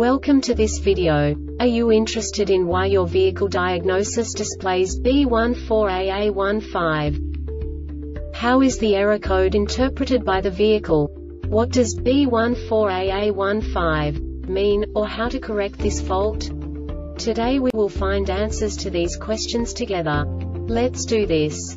Welcome to this video. Are you interested in why your vehicle diagnosis displays B14AA15? How is the error code interpreted by the vehicle? What does B14AA15 mean, or how to correct this fault? Today we will find answers to these questions together. Let's do this.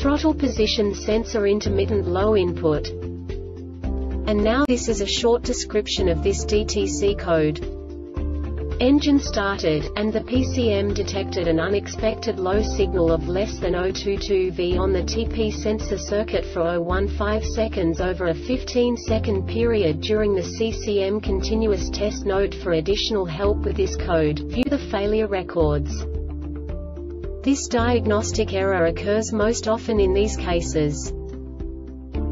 Throttle position sensor intermittent low input. And now this is a short description of this DTC code. Engine started, and the PCM detected an unexpected low signal of less than 022 V on the TP sensor circuit for 015 seconds over a 15-second period during the CCM continuous test note for additional help with this code, view the failure records. This diagnostic error occurs most often in these cases.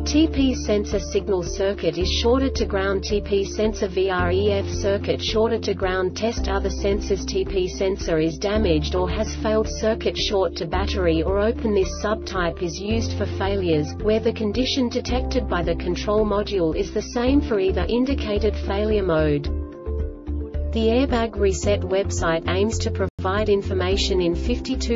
TP sensor signal circuit is shorted to ground TP sensor VREF circuit shorted to ground test other sensors TP sensor is damaged or has failed circuit short to battery or open this subtype is used for failures, where the condition detected by the control module is the same for either indicated failure mode. The Airbag Reset website aims to provide information in 52